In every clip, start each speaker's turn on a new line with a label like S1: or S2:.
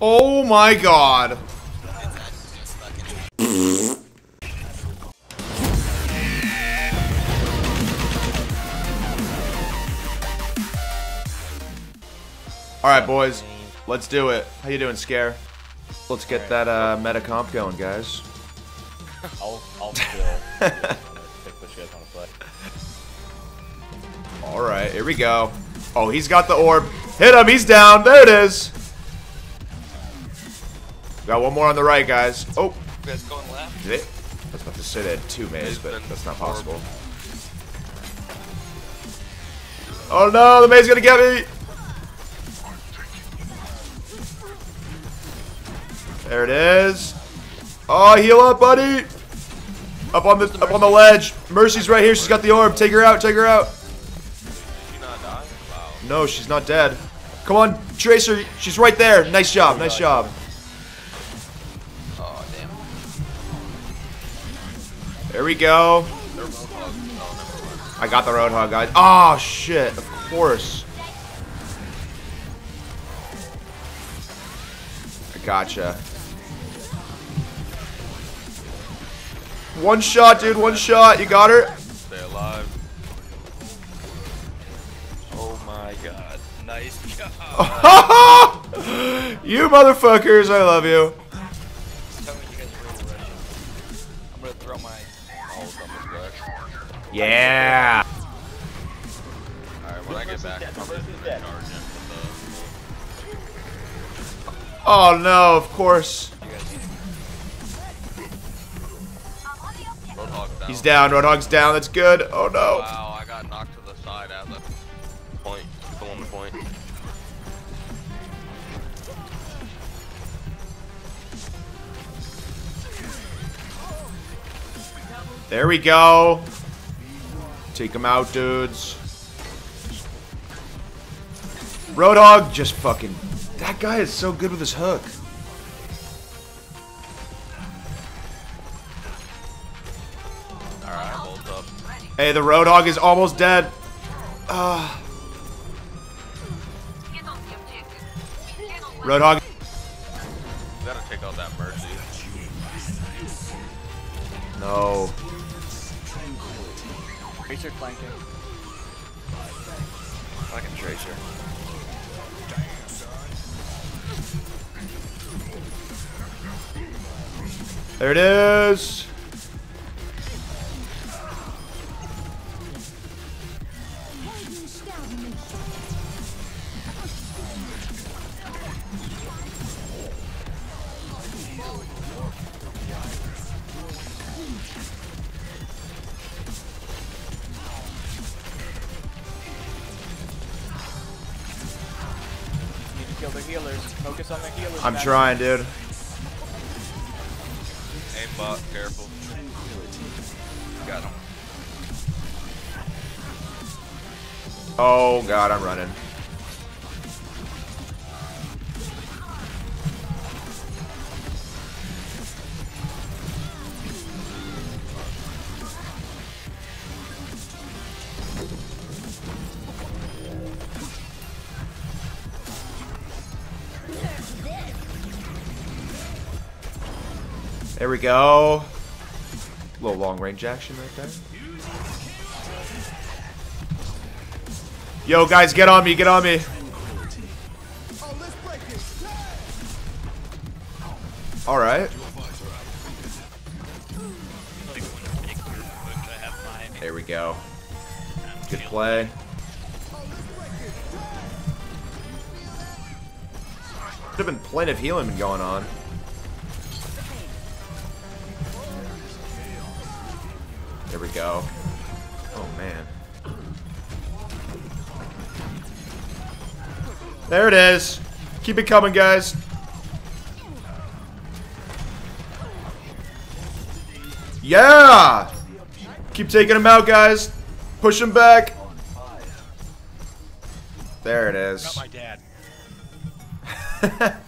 S1: Oh my god. Alright, boys. Let's do it. How you doing, Scare? Let's get that uh, meta comp going, guys.
S2: I'll, I'll still pick what you guys want to play.
S1: Alright, here we go. Oh, he's got the orb. Hit him, he's down. There it is. Got one more on the right, guys. Oh,
S3: You guys going left?
S1: did it? I was about to say they had two Meis, but that's not possible. Oh no, the Mei's gonna get me! There it is. Oh, heal up, buddy! Up on the up on the ledge. Mercy's right here. She's got the orb. Take her out. Take her out.
S3: You not die? Wow.
S1: No, she's not dead. Come on, Tracer. She's right there. Nice job. Nice job.
S3: Oh, damn.
S1: There we go.
S3: They're both bugs. Never mind.
S1: I got the Roadhog, guys. Oh, shit. Of course. I gotcha. One shot, dude. One shot. You got her?
S3: Stay alive. Nice
S1: you motherfuckers. I love you.
S3: Tell me you guys are ready to rush. I'm gonna throw my ult on this guy.
S1: Yeah.
S3: Alright, when I get back, I'm gonna
S2: dead.
S3: charge him with
S1: Oh, no. Of course.
S3: the... You guys... Roadhog down.
S1: He's down. Roadhog's down. That's good. Oh, no.
S3: Wow,
S1: There we go. Take him out, dudes. Roadhog just fucking... That guy is so good with his hook.
S3: Up.
S1: Hey, the Roadhog is almost dead. Ah. Roadhog.
S3: Gotta take out that mercy.
S1: No.
S2: Tracer flanking.
S3: Fucking Tracer.
S1: There it is.
S2: The healers. Focus on the healers.
S1: I'm trying, dude.
S3: Hey, Aimbot, careful. Got him.
S1: Oh, God, I'm running. There we go. A Little long range action right there. Yo, guys, get on me, get on me. All right. There we go. Good play. Could have been plenty of healing going on. There we go. Oh man. There it is. Keep it coming, guys. Yeah! Keep taking him out, guys. Push him back. There it is.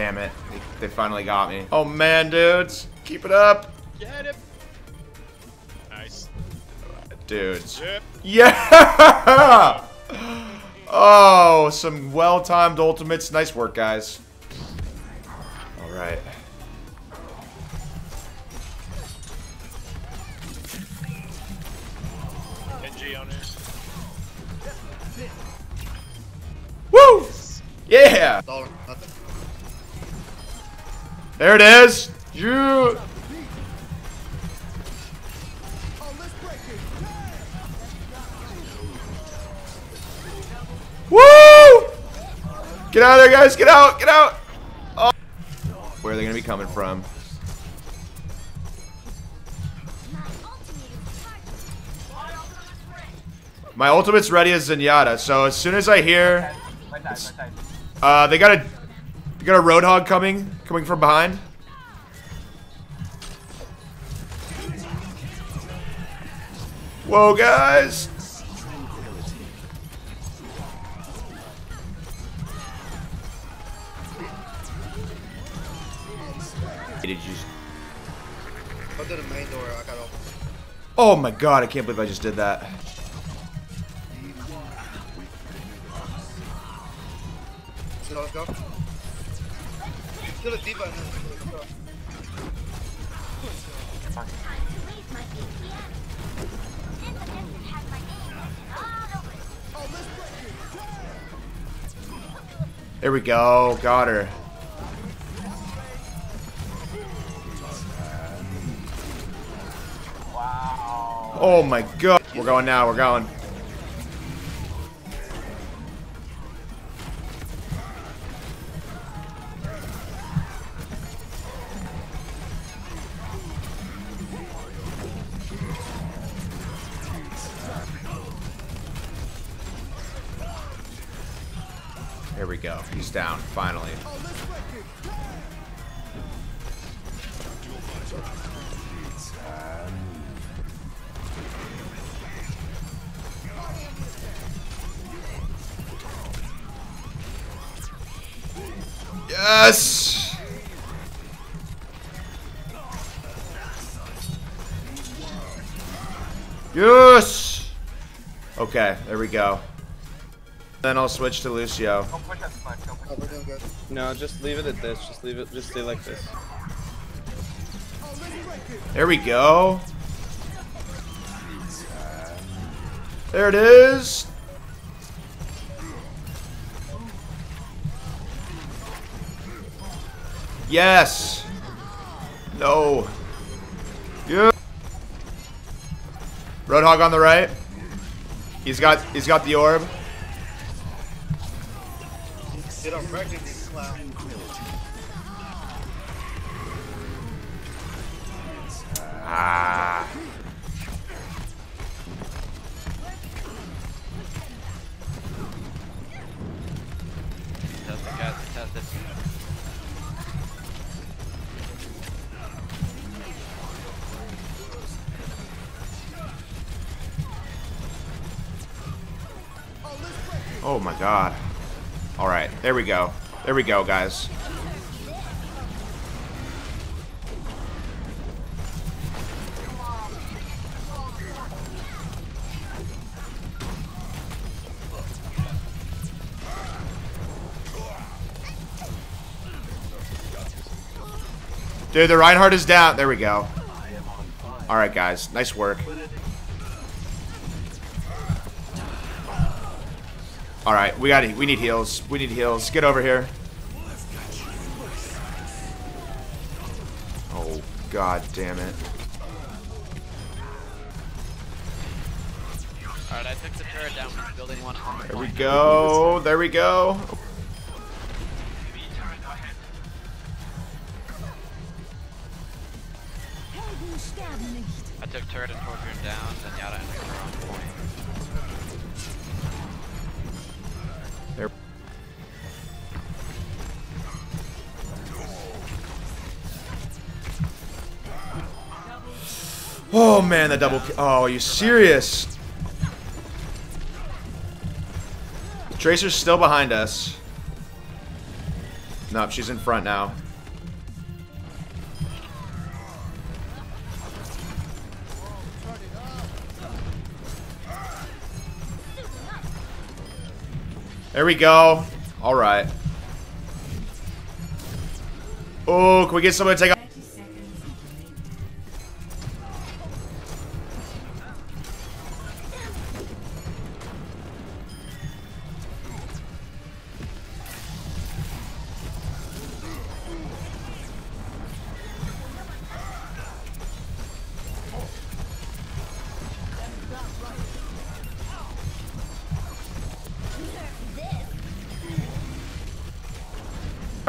S1: Damn it. They, they finally got me. Oh man, dudes. Keep it up.
S4: Get him. Nice.
S1: Dudes.
S4: Yep.
S1: Yeah! Oh, some well-timed ultimates. Nice work, guys. All right.
S4: NG on it.
S1: Woo! Yeah! There it is. You. Woo! Get out of there, guys! Get out! Get out! Oh. Where are they gonna be coming from? My ultimate's ready as Zenyatta, so as soon as I hear, uh, they got a, they got a Roadhog coming, coming from behind. Whoa, guys! Did you?
S5: Go to the main door. I got open.
S1: Oh my god! I can't believe I just did that. There we go. Got her. Oh my god. We're going now. We're going. We go. He's down, finally. Yes! Yes! Okay, there we go. Then I'll switch to Lucio.
S5: We're doing good.
S6: No, just leave it at this. Just leave it. Just stay like this.
S1: There we go. There it is. Yes. No. Yeah. Roadhog on the right. He's got he's got the orb.
S5: On record, this.
S1: Ah. Oh my god. Alright, there we go. There we go, guys. Dude, the Reinhardt is down. There we go. Alright, guys. Nice work. All right, we got we need heals. We need heals. Get over here. Oh god damn it.
S3: Alright, I took the turret down. He's building one on the
S1: There we go. There we go.
S7: Helden sterben nicht.
S3: I took turret and torture down, then Yada and Victor on point.
S1: Oh man, that double. Oh, are you serious? Tracer's still behind us. Nope, she's in front now. There we go. All right. Oh, can we get somebody to take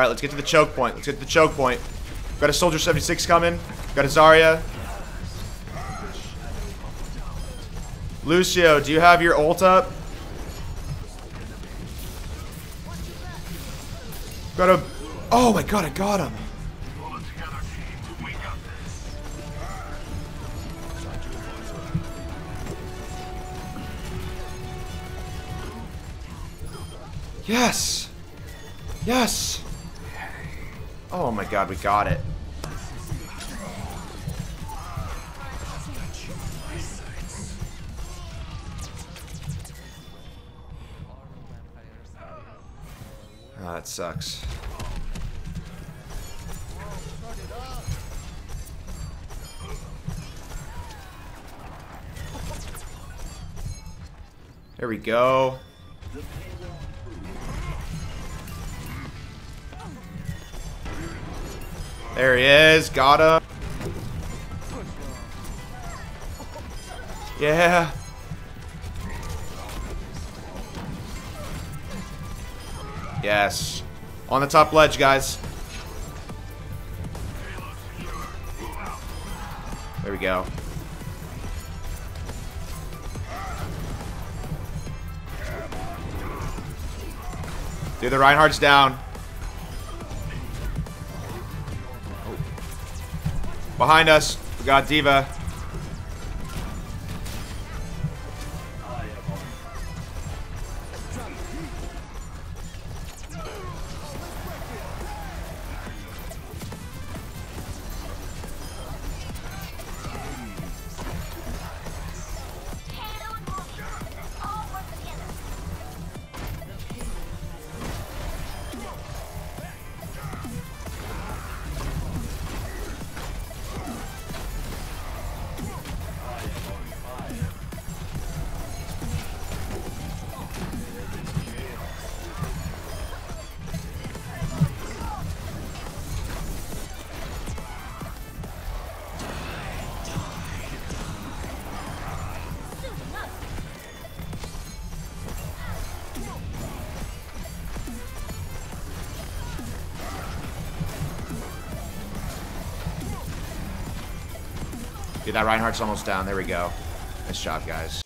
S1: out? All right, let's get to the choke point. Let's get to the choke point. Got a Soldier 76 coming. Got a Zarya. Lucio, do you have your ult up? Got a... Oh my god, I got him. Yes! Yes! Oh my god, we got it. Ah, that sucks. There we go. There he is. Got him. Yeah. Yes. On the top ledge, guys. There we go. Dude, the Reinhardt's down. Behind us, we got D.Va. Dude, that Reinhardt's almost down. There we go. Nice job, guys.